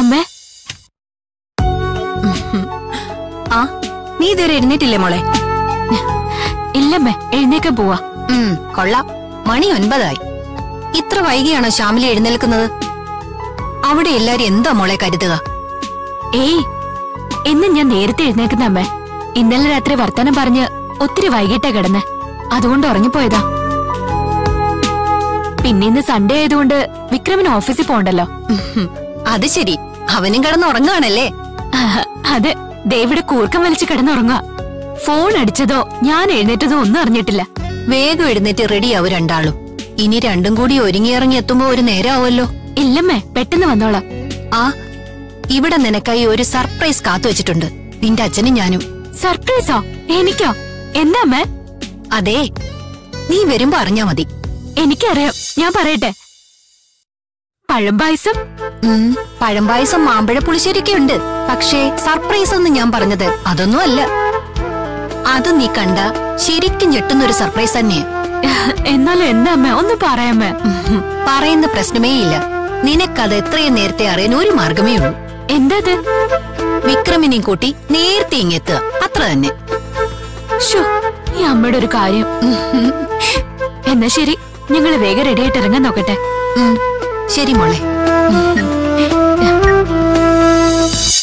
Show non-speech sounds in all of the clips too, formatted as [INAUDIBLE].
അമ്മേ. ആ നീ ഇതുവരെ എഴുന്നേറ്റില്ലേ മോളെ? ഇല്ലമ്മേ എഴുന്നേക്കാൻ പോവാ. കൊള്ളാം. മണി ഒൻപതായി. ഇത്ര വൈകിയാണോ ശ്യാമിലി എഴുന്നേൽക്കുന്നത്? അവിടെ എല്ലാരും എന്താ മോളെ കരുതുക? ഏയ് എന്നും ഞാൻ നേരത്തെ എഴുന്നേക്കുന്ന അമ്മേ. ഇന്നലെ രാത്രി വർത്തമാനം പറഞ്ഞ് ഒത്തിരി വൈകിട്ടാ കിടന്ന്. അതുകൊണ്ട് ഉറങ്ങിപ്പോയതാ. പിന്നെ ഇന്ന് സൺഡേ ആയതുകൊണ്ട് വിക്രമിന് ഓഫീസിൽ പോണ്ടല്ലോ അത് ശരി. അവനും കിടന്നുറങ്ങുകയാണല്ലേ അതെ ദേവിടെ കൂർക്കം വലിച്ച് കിടന്നുറങ്ങുക ഫോൺ അടിച്ചതോ ഞാൻ എഴുന്നേറ്റതോ ഒന്നും അറിഞ്ഞിട്ടില്ല. വേഗം എഴുന്നേറ്റ് റെഡിയാവും രണ്ടാളും. ഇനി രണ്ടും കൂടി ഒരുങ്ങിയിറങ്ങി എത്തുമ്പോ ഒരു നേരമാവല്ലോ ഇല്ലമ്മേ പെട്ടെന്ന് വന്നോളാം. ആ ഇവിടെ നിനക്കായി ഒരു സർപ്രൈസ് കാത്തു വെച്ചിട്ടുണ്ട്. നിന്റെ അച്ഛനും ഞാനും. സർപ്രൈസോ? എനിക്കോ? എന്താ അമ്മേ? അതെ നീ വരുമ്പോ അറിഞ്ഞാ മതി. എനിക്കറിയാം. ഞാൻ പറയട്ടെ. പഴം പായസം? പഴംപായസം മാമ്പഴ പുളിശ്ശേരിയൊക്കെ ഉണ്ട്. പക്ഷേ സർപ്രൈസ് എന്ന് ഞാൻ പറഞ്ഞത് അതൊന്നും അല്ല. അത് നീ കണ്ട ശരിക്കും ഞെട്ടുന്ന ഒരു സർപ്രൈസ് തന്നെ. എന്നാലും എന്താ അമ്മ? ഒന്ന് പറയാമേ പറയുന്ന പ്രശ്നമേ ഇല്ല. നിനക്കത് എത്രയും നേരത്തെ അറിയാൻ ഒരു മാർഗമേ ഉള്ളൂ. എന്താ അത് വിക്രമിനെയും കൂട്ടി നേരത്തെ ഇങ്ങെത്തുക അത്ര തന്നെ. ഈ അമ്മയുടെ ഒരു കാര്യം. എന്നാ ശരി ഞങ്ങൾ വേഗം റെഡിയായിട്ട് ഇറങ്ങാൻ നോക്കട്ടെ. ശരി മോളെ.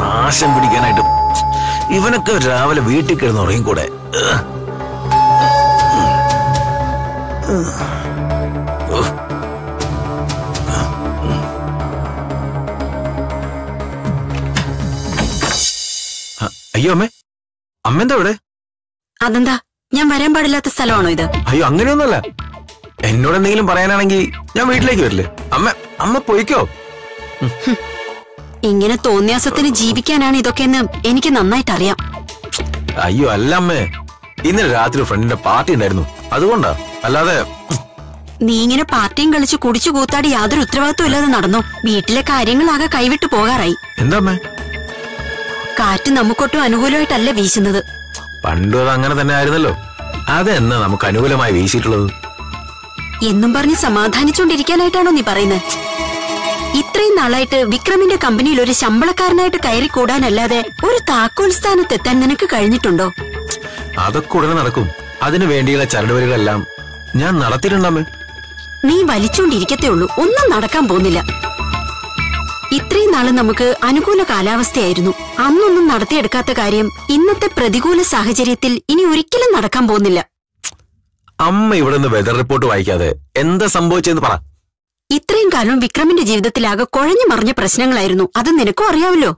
നാശം പിടിക്കാനായിട്ട് ഇവനൊക്കെ രാവിലെ വീട്ടിൽ കിടന്ന് ഉറങ്ങി കൂടെ അയ്യോ അമ്മേ. അമ്മ എന്താ ഇവിടെ? അതെന്താ? ഞാൻ വരാൻ പാടില്ലാത്ത സ്ഥലമാണോ ഇത്? അയ്യോ അങ്ങനെയൊന്നുമല്ല. എന്നോട് എന്തെങ്കിലും പറയാനാണെങ്കിൽ ഞാൻ വീട്ടിലേക്ക് വരില്ലേ? അമ്മ അമ്മ പോയിക്കോ. ഇങ്ങനെ തോന്നിയാസത്തിന് ജീവിക്കാനാണ് ഇതൊക്കെ എന്ന് എനിക്ക് നന്നായിട്ട് അറിയാം അയ്യോ അല്ല അമ്മേ. ഇന്നലെ രാത്രി ഫ്രണ്ടിന്റെ പാർട്ടി ഉണ്ടായിരുന്നു. അതുകൊണ്ടാ. അല്ലാതെ നീ ഇങ്ങനെ പാർട്ടിയും കളിച്ച് കുടിച്ചു കൂത്താടി യാതൊരു ഉത്തരവാദിത്വം ഇല്ലാതെ നടന്നു? വീട്ടിലെ കാര്യങ്ങളാകെ കൈവിട്ടു പോകാറായി. എന്താ കാറ്റ് നമുക്കൊട്ടും അനുകൂലമായിട്ടല്ല വീശുന്നത്. പണ്ടും അത് അങ്ങനെ തന്നെ ആയിരുന്നല്ലോ. അതെന്നാ നമുക്ക് അനുകൂലമായി വീശിയിട്ടുള്ളത്? എന്നും പറഞ്ഞ് സമാധാനിച്ചുകൊണ്ടിരിക്കാനായിട്ടാണോ നീ പറയുന്നത് ഇത്രയും നാളായിട്ട് വിക്രമിന്റെ കമ്പനിയിൽ ഒരു ശമ്പളക്കാരനായിട്ട് കയറി കൂടാനല്ലാതെ ഒരു താക്കോൽ സ്ഥാനത്ത് എത്താൻ നിനക്ക് കഴിഞ്ഞിട്ടുണ്ടോ? അതൊക്കെ ഉടനെ നടക്കും. അതിനു വേണ്ടിയുള്ള ചരടുവലികളെല്ലാം ഞാൻ നടത്തിയിട്ടുണ്ടമ്മേ നീ വലിച്ചുകൊണ്ടിരിക്കത്തേ ഉള്ളൂ. ഒന്നും നടക്കാൻ പോകുന്നില്ല. ഇത്രയും നാൾ നമുക്ക് അനുകൂല കാലാവസ്ഥയായിരുന്നു. അന്നൊന്നും നടത്തിയെടുക്കാത്ത കാര്യം ഇന്നത്തെ പ്രതികൂല സാഹചര്യത്തിൽ ഇനി ഒരിക്കലും നടക്കാൻ പോകുന്നില്ല. അമ്മ ഇവിടെ നിന്ന് വെതർ റിപ്പോർട്ട് വായിക്കാതെ എന്താ സംഭവിച്ചെന്ന് പറ. ഇത്രയും കാലം വിക്രമിന്റെ ജീവിതത്തിലാകെ കുഴഞ്ഞു മറിഞ്ഞ പ്രശ്നങ്ങളായിരുന്നു. അത് നിനക്കും അറിയാമല്ലോ.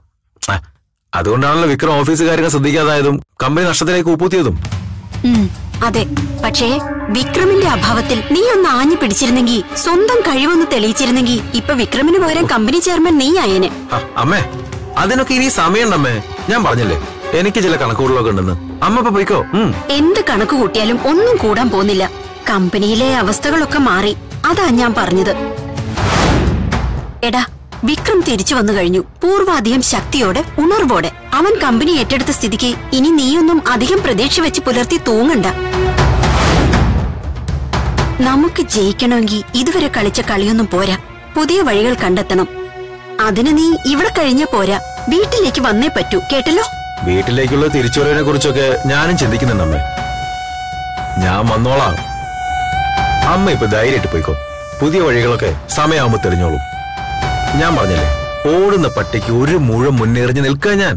അതുകൊണ്ടാണല്ലോ വിക്രം ഓഫീസ് കാര്യങ്ങൾ ശ്രദ്ധിക്കാതായതും കമ്പനി നഷ്ടത്തിലേക്ക് ഉപ്പൂത്തിയതും. അതെ. പക്ഷേ വിക്രമിന്റെ അഭാവത്തിൽ നീ ഒന്ന് ആഞ്ഞു പിടിച്ചിരുന്നെങ്കിൽ സ്വന്തം കഴിവൊന്ന് തെളിയിച്ചിരുന്നെങ്കിൽ ഇപ്പൊ വിക്രമിന് പകരം കമ്പനി ചെയർമാൻ നീ ആയേനെ. അമ്മേ അതിനൊക്കെ ഇനി സമയമുണ്ടമ്മേ. ഞാൻ പറഞ്ഞല്ലേ എനിക്ക് ചില കണക്കുകൂടലൊക്കെ ഉണ്ടെന്ന്. അമ്മ പോയിക്കോ? എന്ത് കണക്ക് കൂട്ടിയാലും ഒന്നും കൂടാൻ പോകുന്നില്ല. കമ്പനിയിലെ അവസ്ഥകളൊക്കെ മാറി. അതാ ഞാൻ പറഞ്ഞത്. എടാ വിക്രം തിരിച്ചു വന്നു കഴിഞ്ഞു. പൂർവാധികം ശക്തിയോടെ ഉണർവോടെ. അവൻ കമ്പനി ഏറ്റെടുത്ത സ്ഥിതിക്ക് ഇനി നീയൊന്നും അധികം പ്രതീക്ഷ വെച്ച് പുലർത്തി തൂങ്ങണ്ട. നമുക്ക് ജയിക്കണമെങ്കിൽ ഇതുവരെ കളിച്ച കളിയൊന്നും പോരാ. പുതിയ വഴികൾ കണ്ടെത്തണം. അതിന് നീ ഇവിടെ കഴിഞ്ഞ പോരാ. വീട്ടിലേക്ക് വന്നേ പറ്റൂ കേട്ടല്ലോ? വീട്ടിലേക്കുള്ള തിരിച്ചുവരവിനെ കുറിച്ചൊക്കെ ഞാനും ചിന്തിക്കുന്നുണ്ട് അമ്മ. ഞാൻ വന്നോളാം. അമ്മ ഇപ്പൊ ധൈര്യമായിട്ട് പോയിക്കോ. പുതിയ വഴികളൊക്കെ സമയമാകുമ്പോ തെളിഞ്ഞോളും. ഞാൻ പറഞ്ഞില്ലേ? ഓടുന്ന പട്ടിക്ക് ഒരു മുഴം മുന്നേറിഞ്ഞ് നിൽക്കാൻ ഞാൻ.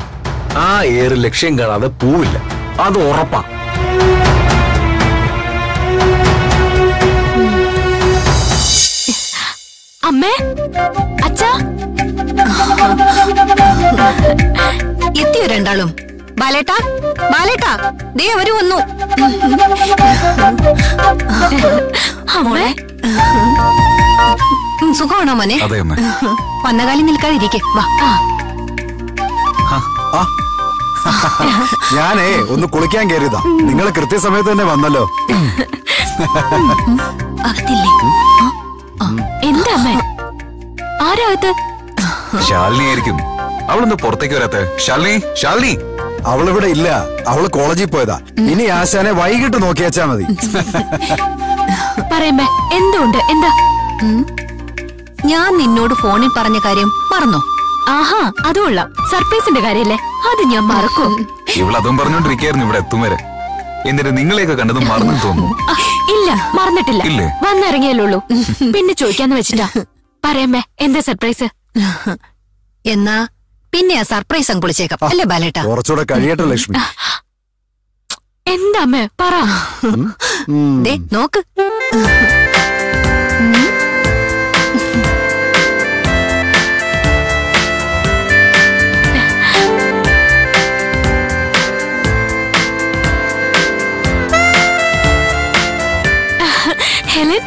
ആ ഏറ് ലക്ഷ്യം കാണാതെ പോവില്ല. അത് ഉറപ്പാ. അമ്മേ? അച്ഛാ? എത്തിയോ രണ്ടാളും? ബാലേട്ടാ? ബാലേട്ടാ ദേ അവർ വന്നു. അമ്മേ? ഉം, സുഖമാണോ മോനെ? അതെ അമ്മ. [LAUGHS] വന്ന കാലം നിൽക്കാതിരിക്കെ വാ. [LAUGHS] ഞാനേ ഒന്ന് കുളിക്കാൻ കയറിയതാ. നിങ്ങൾ കൃത്യസമയത്ത് തന്നെ വന്നല്ലോ. അകത്തില്ലേ? എന്താ അമ്മേ? ആരാകത്ത് ശാലിനി ആയിരിക്കും. അവളൊന്ന് പുറത്തേക്ക് വരാത്തെ. ശാലിനി ശാലിനി. അവളിവിടെ ഇല്ല. അവൾ കോളേജിൽ പോയതാ. ഇനി ആശാനെ വൈകിട്ട് നോക്കിയാച്ചാ മതി. പറയുമ്പേ എന്തുണ്ട്? എന്താ? ഞാൻ നിന്നോട് ഫോണിൽ പറഞ്ഞ കാര്യം മറന്നോ? ആഹാ അത് കൊള്ളാം. സർപ്രൈസിന്റെ കാര്യല്ലേ? അത് ഞാൻ മറക്കും? ഇവളതും പറഞ്ഞോണ്ടിരിക്കായിരുന്നു ഇവിടെ എത്തും വരെ. എന്നിട്ട് നിങ്ങളെയൊക്കെ കണ്ടതും മറന്നു തോന്നുന്നു. ഇല്ല മറന്നിട്ടില്ല. ഇല്ലേ? വന്നിറങ്ങിയല്ലുള്ളൂ പിന്നെ ചോദിക്കാന്ന് വെച്ചിട്ടാ. പറയമ്മേ എന്താ സർപ്രൈസ്? എന്നാ പിന്നെ ആ സർപ്രൈസ് അങ്ങ് പൊളിച്ചേക്കാം അല്ലേ ബാലേട്ടാ. കുറച്ചുകൂടെ കഴിയട്ടെ ലക്ഷ്മി. എന്താ അമ്മേ പറ. ദേ നോക്ക്. ഹെലൻ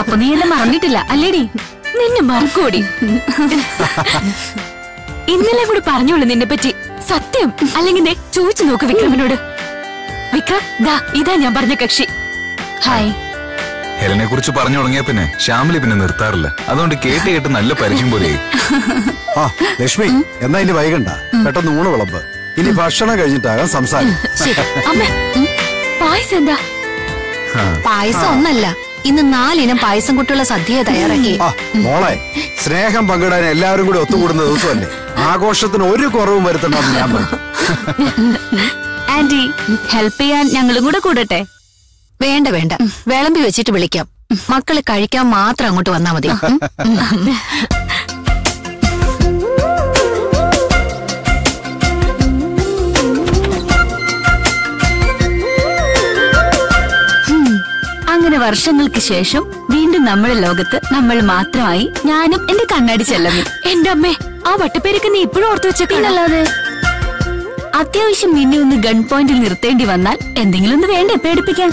അപ്പൊ നീ എന്നെ മറന്നിട്ടില്ല അല്ലേടി? നിന്നെ മറക്കൂടി ഇന്നലെ കൂടി പറഞ്ഞോളൂ നിന്നെ പറ്റി സത്യം. അല്ലെങ്കിൽ ചോദിച്ചു നോക്ക് വിക്രമിനോട്. വിക്രം ദാ ഇതാ ഞാൻ പറഞ്ഞ കക്ഷി. ഹായ് ഹെലനെ കുറിച്ച് പറഞ്ഞു തുടങ്ങിയ പിന്നെ ശ്യാമിലി പിന്നെ നിർത്താറില്ല. അതുകൊണ്ട് കേട്ട് കേട്ട് നല്ല പരിചയം പോലെ ആ ലക്ഷ്മി എന്നാ ഇനി വൈകണ്ട. പെട്ടെന്ന് ഊണ് വിളമ്പ്. ഇനി ഭക്ഷണം കഴിഞ്ഞിട്ടാകാം സംസാരം. അമ്മ പായസം എന്താ? പായസം ഒന്നല്ല. ഇന്ന് നാലിനം പായസം കുട്ടിയുള്ള സദ്യ തയ്യാറാക്കി ആ മോളെ സ്നേഹം പങ്കിടാൻ എല്ലാവരും കൂടി ഒത്തുകൂടുന്ന ദിവസമല്ലേ? ആഘോഷത്തിന് ഒരു കുറവും വരുത്തണമെന്ന് ഞാൻ ആന്റി ഹെൽപ്പ് ചെയ്യാൻ ഞങ്ങളും കൂടെ കൂടട്ടെ. വേണ്ട വേണ്ട. വിളമ്പി വെച്ചിട്ട് വിളിക്കാം. മക്കൾ കഴിക്കാൻ മാത്രം അങ്ങോട്ട് വന്നാ മതി. അങ്ങനെ വർഷങ്ങൾക്ക് ശേഷം വീണ്ടും നമ്മുടെ ലോകത്ത് നമ്മൾ മാത്രമായി ഞാനും എന്റെ കണ്ണാടി ചെല്ലമ്മി. എന്റെ അമ്മേ ആ വട്ടപ്പേരൊക്കെ നീ ഇപ്പോഴും ഓർത്തു വെച്ചേക്കല്ലാതെ അത്യാവശ്യം നിന്നെ ഒന്ന് ഗൺ പോയിന്റിൽ നിർത്തേണ്ടി വന്നാൽ എന്തെങ്കിലും ഒന്ന് വേണ്ടേ പേടിപ്പിക്കാൻ?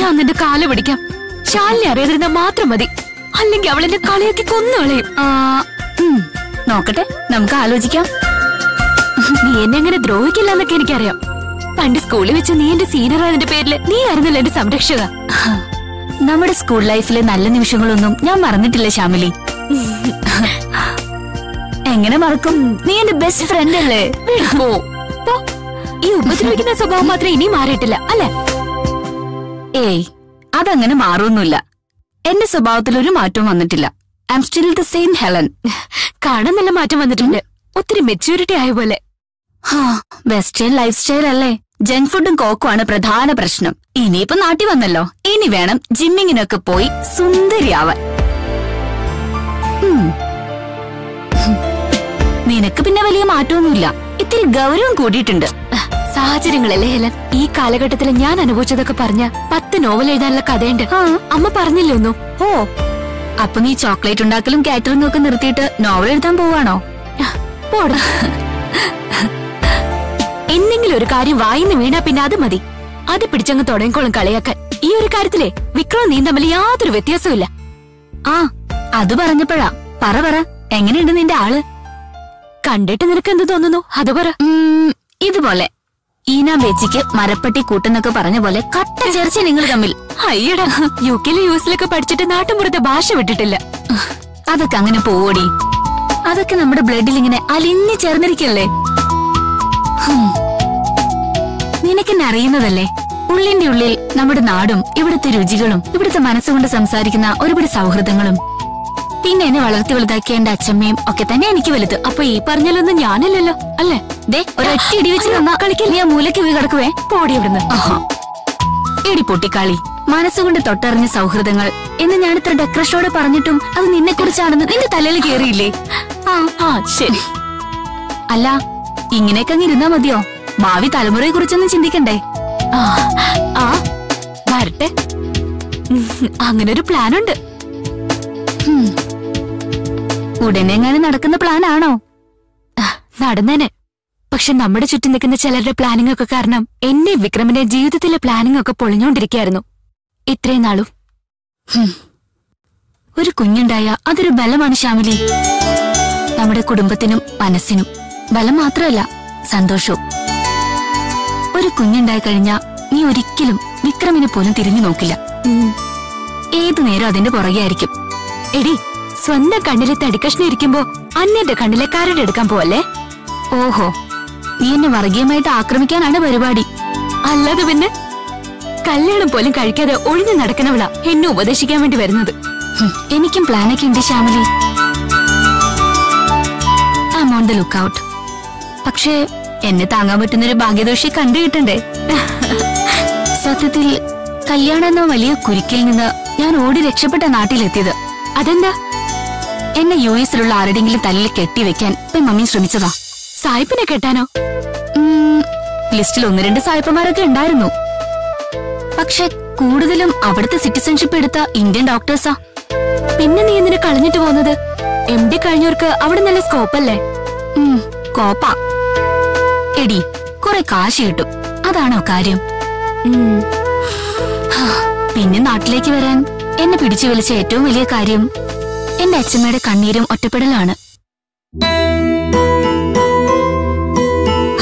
ഞാൻ നിന്റെ കാല പിടിക്കാം. ശാലിനെ അറിയാതിരുന്ന മാത്രം മതി. അല്ലെങ്കിൽ അവൾ എന്റെ കളിയൊക്കെ കൊന്നു കളയും. നോക്കട്ടെ നമുക്ക് ആലോചിക്കാം. നീ എന്നെ അങ്ങനെ ദ്രോഹിക്കില്ല എന്നൊക്കെ എനിക്കറിയാം. പണ്ട് സ്കൂളിൽ വെച്ച് നീ എന്റെ സീനിയർ ആയതിന്റെ പേരിൽ നീ ആയിരുന്നല്ലോ എന്റെ സംരക്ഷക നമ്മുടെ സ്കൂൾ ലൈഫിലെ നല്ല നിമിഷങ്ങളൊന്നും ഞാൻ മറന്നിട്ടില്ല ശ്യാമിലി. എങ്ങനെ മറക്കും? നീ എന്റെ ബെസ്റ്റ് ഫ്രണ്ട് അല്ലേ. ഈ ഉപദ്രവിക്കുന്ന സ്വഭാവം മാത്രമേ ഇനി മാറിയിട്ടില്ല അല്ലെ? ഏയ് അതങ്ങനെ മാറൊന്നുമില്ല. എന്റെ സ്വഭാവത്തിൽ ഒരു മാറ്റവും വന്നിട്ടില്ല. I'm still the same Helen കാണാൻ നല്ല മാറ്റം വന്നിട്ടുണ്ട്. ഒത്തിരി മെച്യൂരിറ്റി ആയ പോലെ. വെസ്റ്റേൺ ലൈഫ് സ്റ്റൈൽ അല്ലേ? ജങ്ക് ഫുഡും കോക്കുമാണ് പ്രധാന പ്രശ്നം. ഇനിയിപ്പോ നാട്ടി വന്നല്ലോ. ഇനി വേണം ജിമ്മിങ്ങിനൊക്കെ പോയി സുന്ദരിയാവാൻ. നിനക്ക് പിന്നെ വലിയ മാറ്റമൊന്നുമില്ല. ഇത്തിരി ഗൗരവം കൂടിയിട്ടുണ്ട്. സാഹചര്യങ്ങളല്ലേ ഹെലൻ? ഈ കാലഘട്ടത്തിൽ ഞാൻ അനുഭവിച്ചതൊക്കെ പറഞ്ഞ പത്ത് നോവൽ എഴുതാനുള്ള കഥയുണ്ട്. അമ്മ പറഞ്ഞില്ലേ ഒന്നും? ഓ. അപ്പൊ നീ ചോക്ലേറ്റ് ഉണ്ടാക്കലും കാറ്ററിംഗും ഒക്കെ നിർത്തിയിട്ട് നോവൽ എഴുതാൻ പോവാണോ? പോടാ. [LAUGHS] എന്തെങ്കിലും ഒരു കാര്യം വായിന്ന് വീണാ പിന്നെ അത് മതി. അത് പിടിച്ചങ്ങ് തുടങ്ങിക്കോളും കളിയാക്കാൻ. ഈ ഒരു കാര്യത്തിലെ വിക്രവും നീ തമ്മിൽ യാതൊരു വ്യത്യാസമില്ല ആ അത് പറഞ്ഞപ്പോഴാ. പറ പറ. എങ്ങനെയുണ്ട് നിന്റെ ആൾ? കണ്ടിട്ട് നിനക്ക് എന്ത് തോന്നുന്നു? അത് പറ. ഇതുപോലെ. ഈന ബേച്ചിക്ക് മരപ്പട്ടി കൂട്ടെന്നൊക്കെ പറഞ്ഞ പോലെ കട്ട ചേർച്ച നിങ്ങൾ തമ്മിൽ. അയ്യടാ യു കെയിലും യു പഠിച്ചിട്ട് നാട്ടുമ്പുറത്തെ ഭാഷ വിട്ടിട്ടില്ല. അതൊക്കെ അങ്ങനെ പോവോടി. അതൊക്കെ നമ്മുടെ ബ്ലഡിൽ ഇങ്ങനെ അലിഞ്ഞു ചേർന്നിരിക്കല്ലേ. നിനക്കെന്നെ അറിയുന്നതല്ലേ ഉള്ളിന്റെ ഉള്ളിൽ നമ്മുടെ നാടും ഇവിടുത്തെ രുചികളും ഇവിടുത്തെ മനസ്സുകൊണ്ട് സംസാരിക്കുന്ന ഒരുപാട് സൗഹൃദങ്ങളും. പിന്നെ എന്നെ വളർത്തി വലുതാക്കിയ എന്റെ അച്ഛമ്മയും ഒക്കെ തന്നെ എനിക്ക് വലുത്. അപ്പൊ ഈ പറഞ്ഞാലൊന്നും ഞാനല്ലല്ലോ അല്ലേ? ദേ ഒരൊറ്റ ഇടി വെച്ച് നന്നാ കളിക്കൽ ഞാൻ മൂലയ്ക്ക് പോയി കിടക്കുവേ. പോടി ഇവിടുന്ന്. എടി പൊട്ടിക്കാളി മനസ്സുകൊണ്ട് തൊട്ടറിഞ്ഞ സൗഹൃദങ്ങൾ. എന്ന് ഞാൻ ഇത്ര ഡെക്രഷോടെ പറഞ്ഞിട്ടും അത് നിന്നെ കുറിച്ചാണെന്ന് നിന്റെ തലയിൽ കേറിയില്ലേ? ആ ശരി. അല്ല ഇങ്ങനെയൊക്കെ അങ്ങ് ഇരുന്നാ മതിയോ? ഭാവി തലമുറയെ കുറിച്ചൊന്നും ചിന്തിക്കണ്ടേ? ആ വരട്ടെ. അങ്ങനെ ഒരു പ്ലാൻ ഉണ്ട് ഉടനെ എങ്ങാനും നടക്കുന്ന പ്ലാൻ ആണോ? നടന്നേനെ. പക്ഷെ നമ്മുടെ ചുറ്റും നിൽക്കുന്ന ചിലരുടെ പ്ലാനിംഗ് ഒക്കെ കാരണം എന്നെ വിക്രമിന്റെ ജീവിതത്തിലെ പ്ലാനിംഗ് ഒക്കെ പൊളിഞ്ഞോണ്ടിരിക്കായിരുന്നു ഇത്രയും നാളും. ഒരു കുഞ്ഞുണ്ടായ അതൊരു ബലമാണ് ശ്യാമിലി. നമ്മുടെ കുടുംബത്തിനും മനസ്സിനും ബലം മാത്രമല്ല സന്തോഷവും. ഒരു കുഞ്ഞുണ്ടായി കഴിഞ്ഞാ നീ ഒരിക്കലും വിക്രമിനെ പോലും തിരിഞ്ഞു നോക്കില്ല. ഏതു നേരം അതിന്റെ പുറകെ ആയിരിക്കും എടി സ്വന്തം കണ്ണിലെ തടിക്കഷ്ണം ഇരിക്കുമ്പോ അന്യന്റെ കണ്ണിലെ കരട് എടുക്കാൻ പോവല്ലേ? ഓഹോ നീ എന്നെ വർഗീയമായിട്ട് ആക്രമിക്കാനാണ് പരിപാടി. അല്ലാതെ പിന്നെ കല്യാണം പോലും കഴിക്കാതെ ഒഴിഞ്ഞു നടക്കുന്നവളാ എന്നെ ഉപദേശിക്കാൻ വേണ്ടി വരുന്നത്. എനിക്കും പ്ലാനൊക്കെ ഉണ്ട് Shyamali. I on look out പക്ഷേ എന്നെ താങ്ങാൻ പറ്റുന്ന ഒരു ഭാഗ്യദോഷി കണ്ടു കിട്ടണ്ടേ? സത്യത്തിൽ കല്യാണം എന്ന വലിയ കുരുക്കിൽ നിന്ന് ഞാൻ ഓടി രക്ഷപ്പെട്ട നാട്ടിലെത്തിയത്. അതെന്താ? എന്നെ യു എസിലുള്ള ആരുടെങ്കിലും തലയിൽ കെട്ടിവെക്കാൻ ഇപ്പം മമ്മി ശ്രമിച്ചതാ. സായിപ്പിനെ കെട്ടാനോ? ലിസ്റ്റിൽ ഒന്ന് രണ്ട് സായിപ്പന്മാരൊക്കെ ഉണ്ടായിരുന്നു. പക്ഷെ കൂടുതലും അവിടുത്തെ സിറ്റിസൺഷിപ്പ് എടുത്ത ഇന്ത്യൻ ഡോക്ടേഴ്സാ. പിന്നെ നീ എന്തിനു കളഞ്ഞിട്ട് പോകുന്നത്? എം ഡി കഴിഞ്ഞവർക്ക് അവിടെ നല്ല സ്കോപ്പ് അല്ലേ കോപ്പാ. കോപ്പ എടി കുറെ കാശ് കിട്ടും. അതാണോ കാര്യം? പിന്നെ നാട്ടിലേക്ക് വരാൻ എന്നെ പിടിച്ചു വലിച്ച ഏറ്റവും വലിയ കാര്യം എന്റെ അച്ഛമ്മയുടെ കണ്ണീരും ഒറ്റപ്പെടലാണ്.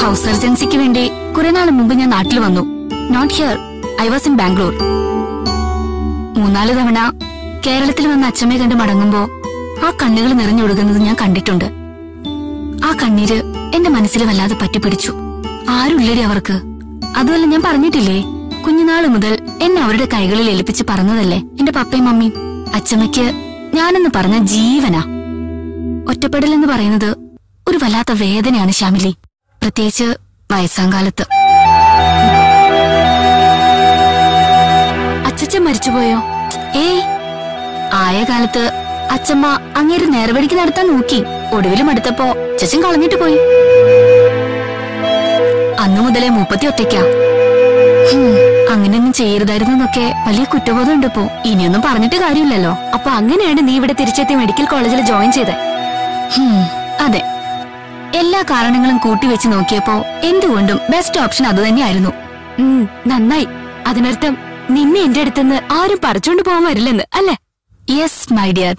ഹൗസ് സർജൻസിക്ക് വേണ്ടി കുറെ നാൾ മുമ്പ് ഞാൻ നാട്ടിൽ വന്നു. Not here I was in Bangalore മൂന്നാൽ തവണ കേരളത്തിൽ വന്ന അച്ഛമ്മയെ കണ്ട് മടങ്ങുമ്പോ ആ കണ്ണുകൾ നിറഞ്ഞൊഴുകുന്നത് ഞാൻ കണ്ടിട്ടുണ്ട്. ആ കണ്ണീര് എന്റെ മനസ്സിൽ വല്ലാതെ പറ്റിപ്പിടിച്ചു. ആരുള്ളടി അവർക്ക്? അതുമല്ല ഞാൻ പറഞ്ഞിട്ടില്ലേ? കുഞ്ഞുനാൾ മുതൽ എന്നെ അവരുടെ കൈകളിൽ ഏൽപ്പിച്ച് പറഞ്ഞതല്ലേ എന്റെ പപ്പയും മമ്മിയും അച്ചമ്മയ്ക്ക് ഞാനെന്ന് പറഞ്ഞ ജീവനാ. ഒറ്റപ്പെടൽ എന്ന് പറയുന്നത് ഒരു വല്ലാത്ത വേദനയാണ് ശ്യാമിലി. പ്രത്യേകിച്ച് വയസ്സാം കാലത്ത്. അച്ചച്ചൻ മരിച്ചുപോയോ? ഏയ്. ആയ കാലത്ത് അച്ചമ്മ അങ്ങേര് നേർവഴിക്ക് നടത്താൻ നോക്കി. ഒടുവിലും അടുത്തപ്പോ ചച്ചൻ കളഞ്ഞിട്ട് പോയി. അന്നു മുതലേ മുപ്പത്തി ഒറ്റയ്ക്കാ. അങ്ങനെയൊന്നും ചെയ്യരുതായിരുന്നു എന്നൊക്കെ വലിയ കുറ്റബോധം ഉണ്ട് ഇപ്പോ. ഇനിയൊന്നും പറഞ്ഞിട്ട് കാര്യമില്ലല്ലോ. അപ്പൊ അങ്ങനെയാണ് നീ ഇവിടെ തിരിച്ചെത്തി മെഡിക്കൽ കോളേജിൽ ജോയിൻ ചെയ്തത് അതെ. എല്ലാ കാരണങ്ങളും കൂട്ടിവെച്ച് നോക്കിയപ്പോ എന്തുകൊണ്ടും ബെസ്റ്റ് ഓപ്ഷൻ അത് തന്നെയായിരുന്നു. നന്നായി. അതിനർത്ഥം നിന്നെ എന്റെ അടുത്തുനിന്ന് ആരും പറിച്ചോണ്ട് പോകാൻ വരില്ലെന്ന് അല്ലേ? യെസ് മൈ ഡിയർ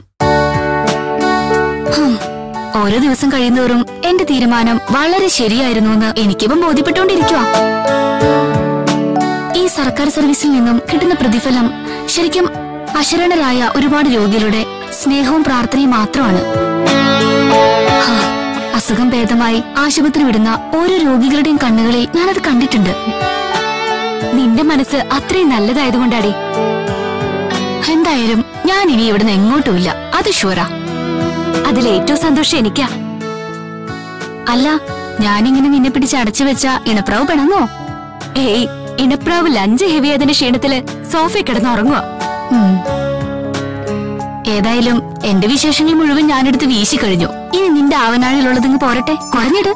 ഓരോ ദിവസം കഴിയുന്തോറും എന്റെ തീരുമാനം വളരെ ശരിയായിരുന്നു എന്ന് എനിക്കിപ്പം ബോധ്യപ്പെട്ടുകൊണ്ടിരിക്കുക ഈ സർക്കാർ സർവീസിൽ നിന്നും കിട്ടുന്ന പ്രതിഫലം ശരിക്കും അശരണരായ ഒരുപാട് രോഗികളുടെ സ്നേഹവും പ്രാർത്ഥനയും മാത്രമാണ്. അസുഖം ഭേദമായി ആശുപത്രി വിടുന്ന ഓരോ രോഗികളുടെയും കണ്ണുകളിൽ ഞാനത് കണ്ടിട്ടുണ്ട്. നിന്റെ മനസ്സ് അത്രയും നല്ലതായതുകൊണ്ടാടി. എന്തായാലും ഞാൻ ഇനി ഇവിടുന്ന് എങ്ങോട്ടുമില്ല. അത് ഷുവറാ. അതിൽ ഏറ്റവും സന്തോഷം എനിക്കാ. അല്ല ഞാനിങ്ങനെ നിന്നെ പിടിച്ച് അടച്ചു വെച്ച ഇണപ്രാവ് പിണങ്ങോ? ഏയ് ഇണപ്രാവ് ലഞ്ച് ഹെവിയായതിന്റെ ക്ഷീണത്തിൽ സോഫയിൽ കിടന്ന് ഉറങ്ങുക ഏതായാലും എന്റെ വിശേഷങ്ങൾ മുഴുവൻ ഞാനെടുത്ത് വീശി കഴിഞ്ഞു. ഇനി നിന്റെ ആവനാഴിലുള്ളതിങ്ങ് പോരട്ടെ. കുറഞ്ഞിട്.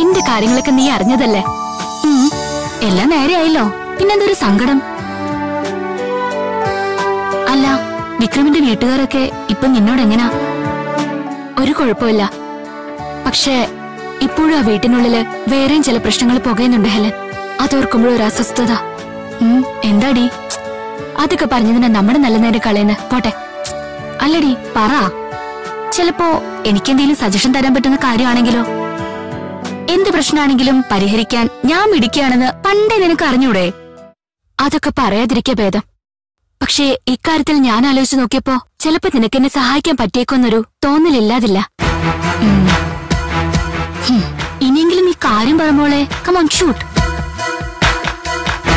എന്റെ കാര്യങ്ങളൊക്കെ നീ അറിഞ്ഞതല്ലേ? എല്ലാം എല്ലാം നേരെയായല്ലോ. പിന്നെന്തൊരു സങ്കടം? അല്ല വിക്രമിന്റെ വീട്ടുകാരൊക്കെ ഇപ്പൊ നിന്നോട് എങ്ങനാ? ഒരു കുഴപ്പമില്ല. പക്ഷേ ഇപ്പോഴും ആ വീട്ടിനുള്ളിൽ വേറെയും ചില പ്രശ്നങ്ങൾ പുകയുന്നുണ്ട് ഹെലൻ. അതോർക്കുമ്പോഴും ഒരു അസ്വസ്ഥത എന്താടി? അതൊക്കെ പറഞ്ഞതിനെ നമ്മുടെ നല്ല നേരം കളയുന്ന. പോട്ടെ. അല്ലടി പറ. ചിലപ്പോ എനിക്കെന്തെങ്കിലും സജഷൻ തരാൻ പറ്റുന്ന കാര്യമാണെങ്കിലോ? എന്ത് പ്രശ്നമാണെങ്കിലും പരിഹരിക്കാൻ ഞാൻ മിടിക്കുകയാണെന്ന് പണ്ടേ നിനക്ക് അറിഞ്ഞൂടെ? അതൊക്കെ പറയാതിരിക്കുക ഭേദം. പക്ഷേ ഇക്കാര്യത്തിൽ ഞാൻ ആലോചിച്ചു നോക്കിയപ്പോ ചിലപ്പോ നിനക്ക് എന്നെ സഹായിക്കാൻ പറ്റിയേക്കൊന്നൊരു തോന്നലില്ലാതില്ല ഇനിയെങ്കിലും ഈ കാര്യം പറയുമ്പോളെ കമോൺ ഷൂട്ട്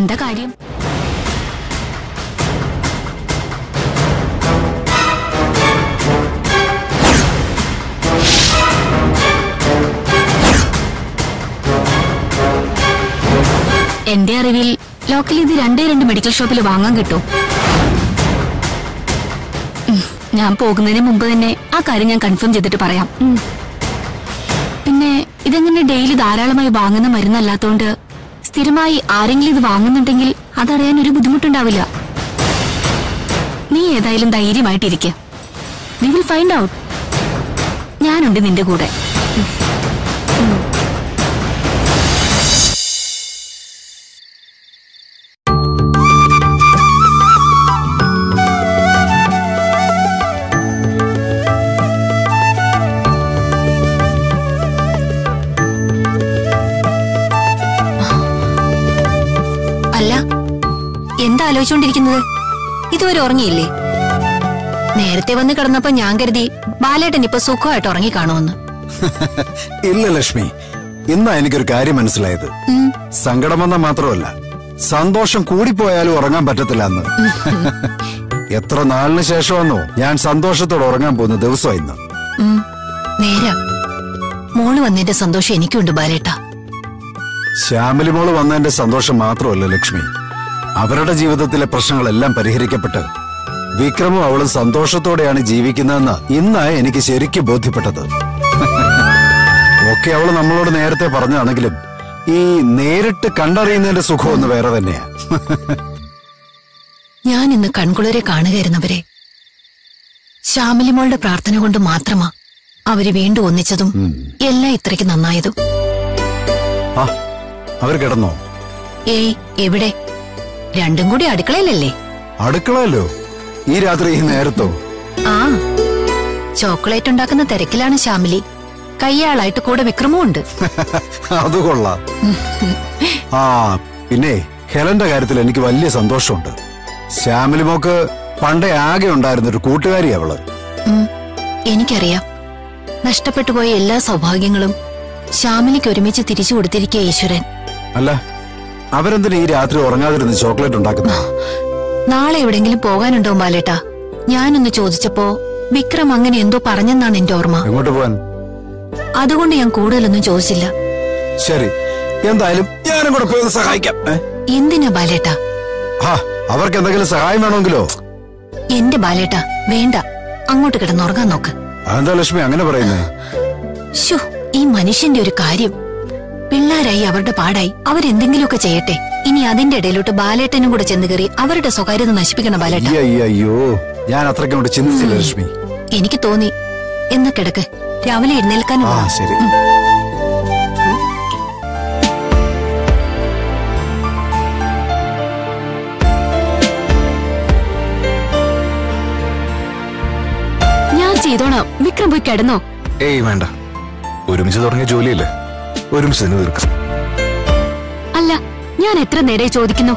എന്താ കാര്യം? എന്റെ അറിവിൽ ലോക്കൽ ഇത് രണ്ടേ രണ്ട് മെഡിക്കൽ ഷോപ്പിൽ വാങ്ങാൻ കിട്ടും. ഞാൻ പോകുന്നതിന് മുമ്പ് തന്നെ ആ കാര്യം ഞാൻ കൺഫേം ചെയ്തിട്ട് പറയാം. പിന്നെ ഇതെങ്ങനെ ഡെയിലി ധാരാളമായി വാങ്ങുന്ന മരുന്നല്ലാത്തോണ്ട് സ്ഥിരമായി ആരെങ്കിലും ഇത് വാങ്ങുന്നുണ്ടെങ്കിൽ അതറിയാൻ ഒരു ബുദ്ധിമുട്ടുണ്ടാവില്ല. നീ ഏതായാലും ധൈര്യമായിട്ടിരിക്കെ. വി വിൽ ഫൈൻഡ് ഔട്ട് ഞാനുണ്ട് നിന്റെ കൂടെ. ആലോചിച്ചുകൊണ്ടിരിക്കുന്നത് ഇതുവരെ ഉറങ്ങിയില്ലേ? നേരത്തെ വന്ന് കിടന്നപ്പോ ഞാൻ കരുതി ബാലേട്ടൻ ഇപ്പൊ സുഖമായിട്ട് ഉറങ്ങി കാണുമെന്ന് [LAUGHS] ഇല്ല ലക്ഷ്മി ഇന്നാ എനിക്കൊരു കാര്യം മനസ്സിലായത്. സങ്കടം വന്ന മാത്രമല്ല സന്തോഷം കൂടിപ്പോയാലും ഉറങ്ങാൻ പറ്റത്തില്ല അന്ന് [LAUGHS] എത്ര നാളിന് ശേഷമെന്നോ ഞാൻ സന്തോഷത്തോടെ ഉറങ്ങാൻ പോകുന്ന ദിവസം ഇന്ന്. നേരാ. മോൾ വന്നതിന്റെ സന്തോഷം എനിക്കുണ്ട് ബാലേട്ട. ശ്യാമലി മോൾ വന്നതിന്റെ സന്തോഷം മാത്രമല്ല ലക്ഷ്മി. അവരുടെ ജീവിതത്തിലെ പ്രശ്നങ്ങളെല്ലാം പരിഹരിക്കപ്പെട്ട് വിക്രമും അവളും സന്തോഷത്തോടെയാണ് ജീവിക്കുന്നതെന്ന് ഇന്ന് എനിക്ക് ശരിക്കും ബോധ്യപ്പെട്ടത്. ഒക്കെ അവൾ നമ്മളോട് നേരത്തെ പറഞ്ഞാണെങ്കിലും ഈ നേരിട്ട് കണ്ടറിയുന്നതിന്റെ സുഖം ഒന്ന് വേറെ തന്നെയാ. ഞാൻ ഇന്ന് കൺകുളരെ കാണുകയായിരുന്നവരെ. ശ്യാമലിമോളുടെ പ്രാർത്ഥന കൊണ്ട് മാത്രമാ അവർ വീണ്ടും ഒന്നിച്ചതും എല്ലാം ഇത്രയ്ക്ക് നന്നായതും. അവർ കിടന്നോ? ഏയ് എവിടെ? രണ്ടും കൂടി അടുക്കളയിലല്ലേ? അടുക്കളയല്ലോ ഈ രാത്രി ഈ നേരത്തോ? ആ. ചോക്ലേറ്റ് ഉണ്ടാക്കുന്ന തിരക്കിലാണ് ശ്യാമിലി. കയ്യാളായിട്ട് കൂടെ വിക്രമും ഉണ്ട് [LAUGHS] അത് കൊള്ളാം. ആ പിന്നെ ഹെലന്റെ കാര്യത്തിൽ എനിക്ക് വലിയ സന്തോഷമുണ്ട്. ശ്യാമിലി മോക്ക് പണ്ടേ ആകെ ഉണ്ടായിരുന്ന ഒരു കൂട്ടുകാരി അവൾ എനിക്കറിയാം. നഷ്ടപ്പെട്ടു പോയ എല്ലാ സൗഭാഗ്യങ്ങളും ശ്യാമിലിക്ക് ഒരുമിച്ച് തിരിച്ചു കൊടുത്തിരിക്കുക ഈശ്വരൻ. അല്ല അവരെന്തിനാ ഈ രാത്രി ഉറങ്ങാതിരുന്ന് ചോക്ലേറ്റ് ഉണ്ടാക്കുന്ന? നാളെ എവിടെങ്കിലും പോകാനുണ്ടോ ബാലേട്ടാ ഞാനൊന്ന് ചോദിച്ചപ്പോ വിക്രം അങ്ങനെ എന്തോ പറഞ്ഞെന്നാണ് എന്റെ ഓർമ്മ. എങ്ങോട്ട് പോവാൻ? അതുകൊണ്ട് ഞാൻ കൂടുതലൊന്നും ചോദിച്ചില്ല. ശരി. എന്തായാലും ഞാനും കൂടെ പോയി സഹായിക്കാം. എന്തിനാ ബാലേട്ടാ? അവർക്ക് എന്തെങ്കിലും സഹായം വേണമെങ്കിലോ? എന്റെ ബാലേട്ടാ വേണ്ട. അങ്ങോട്ട് കിടന്നുറങ്ങാൻ നോക്ക്. എന്താ ലക്ഷ്മി അങ്ങനെ പറയുന്നേ? ഈ മനുഷ്യന്റെ ഒരു കാര്യം. പിള്ളാരായി അവരുടെ പാടായി അവരെന്തെങ്കിലുമൊക്കെ ചെയ്യട്ടെ. ഇനി അതിന്റെ ഇടയിലോട്ട് ബാലേട്ടനും കൂടെ ചെന്ന് കയറി അവരുടെ സ്വകാര്യത നശിപ്പിക്കണം ബാലേട്ട. അയ്യ, ഞാൻ ചിന്തിച്ചില്ല ലക്ഷ്മി. എനിക്ക് തോന്നി. എന്ന കിടക്ക്. രാവിലെ എഴുന്നേൽക്കാനും ആ ശരി. ഞാൻ ചെയ്തോളാം. വിക്രം പോയി കിടന്നോ. ഏയ് വേണ്ട. ഒരുമിച്ച് തുടങ്ങിയ ജോലിയല്ലേ? ഒരുമിച്ച് തന്നെ തീർക്കാം അല്ല ഞാൻ എത്ര നേരെ ചോദിക്കുന്നു?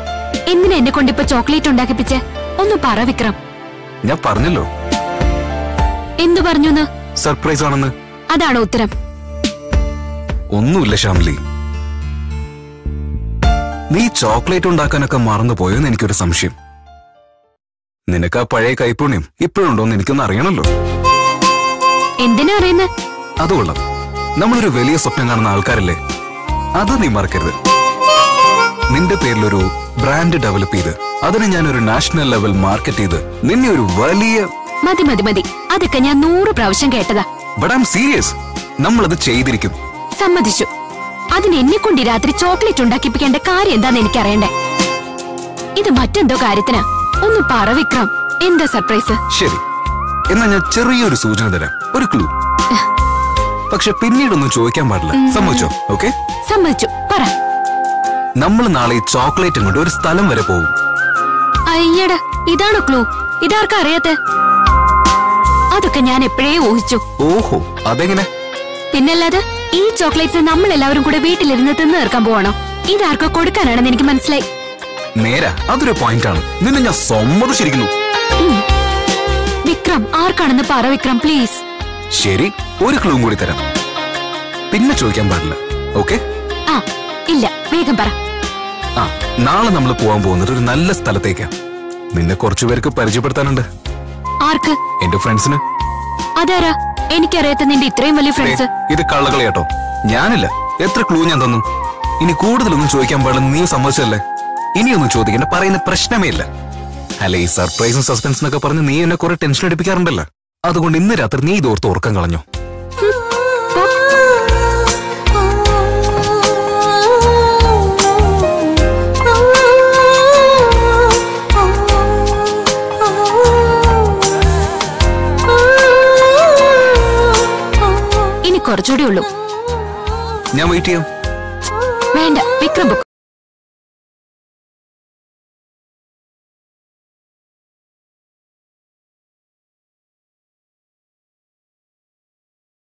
എന്തിനാ എന്നെ കൊണ്ടിപ്പോ ചോക്ലേറ്റ് ഉണ്ടാക്കിപ്പിച്ച്? ഒന്ന് പറ വിക്രം. ഞാൻ പറഞ്ഞല്ലോ. എന്തു പറഞ്ഞു സർപ്രൈസ് ആണെന്ന്. അതാണ് ഉത്തരം. ഒന്നുമില്ല ശ്യാമിലി നീ ചോക്ലേറ്റ് ഉണ്ടാക്കാനൊക്കെ മറന്നു പോയെന്ന് എനിക്കൊരു സംശയം. നിനക്ക് ആ പഴയ കൈപ്പുണ്യം ഇപ്പോഴുണ്ടോന്ന് എനിക്കൊന്ന് അറിയണല്ലോ. എന്തിനാ അറിയുന്നത് അതുകൊള്ളാം നമ്മളൊരു വലിയ സ്വപ്നം കാണുന്ന ആൾക്കാരല്ലേ? അത് നീ മറക്കരുത്. നിന്റെ പേരിലൊരു ബ്രാൻഡ് ഡെവലപ്പ് ചെയ്ത് അതിനെ ഒരു നാഷണൽ ലെവൽ മാർക്കറ്റ് ചെയ്ത് നിന്നെ ഒരു വലിയ മതി മതി മതി. അതൊക്കെ ഞാൻ നൂറ് പ്രാവശ്യം കേട്ടതാ. ബട്ട് ഐം സീരിയസ് അത് ചെയ്തിരിക്കും. സമ്മതിച്ചു. അതിന് എന്നെ കൊണ്ട് രാത്രി ചോക്ലേറ്റ് ഉണ്ടാക്കിപ്പിക്കേണ്ട കാര്യം എന്താന്ന് എനിക്കറിയണ്ടേ? ഇത് മറ്റെന്തോ കാര്യത്തിനാ? ഒന്ന് പറ വിക്രം. എന്താ സർപ്രൈസ്? ശരി. എന്നാ ഞാൻ ചെറിയൊരു സൂചന തരാം. ഒരു ക്ലൂ പക്ഷെ പിന്നീടൊന്നും ചോദിക്കാൻ പാടില്ല. സമ്മതിച്ചോ? ഓക്കെ? സമ്മതിച്ചു. പറ. നമ്മൾ നാളെ ഈ ചോക്ലേറ്റ് കൊണ്ട് ഒരു സ്ഥലം വരെ പോകും. അയ്യട ഇതാണ് ക്ലൂ ഇതാർക്കാ അറിയാത്ത? അതൊക്കെ ഞാൻ എപ്പോഴേ ഊഹിച്ചു. ഓഹോ അതെങ്ങനെ? പിന്നല്ലാതെ ഈ ചോക്ലേറ്റ്സ് നമ്മൾ എല്ലാവരും കൂടെ വീട്ടിലിരുന്ന് തിന്നു തീർക്കാൻ പോവാണോ? ഇതാർക്കോ കൊടുക്കാനാണെന്ന് എനിക്ക് മനസ്സിലായി. നേരാ അതൊരു പോയിന്റ് ആണ്. നിന്നെ ഞാൻ സമ്മതിച്ചിരിക്കുന്നു. വിക്രം ആർക്കാണെന്ന് പറ വിക്രം പ്ലീസ് ശരി. ഒരു ക്ലൂ കൂടി തരാം. പിന്നെ ചോദിക്കാൻ പാടില്ല. ഓക്കെ ആ ഇല്ല. വേഗം പറ. ആ നാളെ നമ്മൾ പോവാൻ പോകുന്നത് ഒരു നല്ല സ്ഥലത്തേക്കാ. നിന്നെ കുറച്ചു പേർക്ക് പരിചയപ്പെടുത്താനുണ്ട്. ആർക്ക്? എന്റെ ഫ്രണ്ട്സിന് അതാരാ? എനിക്കറിയാത്ത നിന്റെ ഇത്രയും വലിയ ഫ്രണ്ട്സ് ഇത് കള്ളകളിയാട്ടോ. ഞാനില്ല. എത്ര ക്ലൂ ഞാൻ തന്നു? ഇനി കൂടുതലൊന്നും ചോദിക്കാൻ പാടില്ല നീ സമ്മതിച്ചല്ലേ ഇനിയൊന്നും ചോദിക്കേണ്ട പറയുന്ന പ്രശ്നമേ ഇല്ല. അല്ല ഈ സർപ്രൈസും സസ്പെൻസും ഒക്കെ പറഞ്ഞ് നീ എന്നെ കുറെ ടെൻഷൻ അടിപ്പിക്കാറുണ്ടല്ലോ. അതുകൊണ്ട് ഇന്ന് രാത്രി നീ ഇതോർത്ത് ഉറക്കം കളഞ്ഞു. കുറച്ചുകൂടി ഉള്ളൂ ഞാൻ വെയിറ്റ് ചെയ്യാം വേണ്ട വിക്രം book.